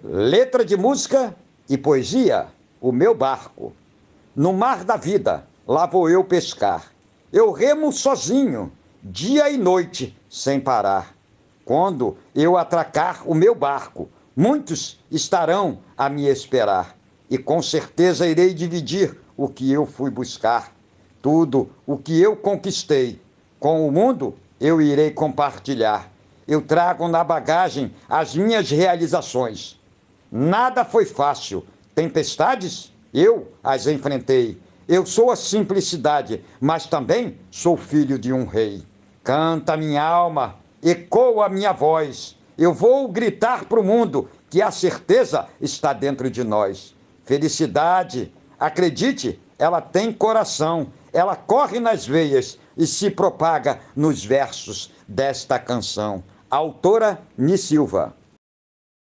Letra de música e poesia, o meu barco. No mar da vida, lá vou eu pescar. Eu remo sozinho, dia e noite, sem parar. Quando eu atracar o meu barco, muitos estarão a me esperar. E com certeza irei dividir o que eu fui buscar. Tudo o que eu conquistei. Com o mundo eu irei compartilhar. Eu trago na bagagem as minhas realizações Nada foi fácil. Tempestades, eu as enfrentei. Eu sou a simplicidade, mas também sou filho de um rei. Canta minha alma, ecoa a minha voz. Eu vou gritar para o mundo que a certeza está dentro de nós. Felicidade, acredite, ela tem coração, ela corre nas veias e se propaga nos versos desta canção. Autora Ni Silva.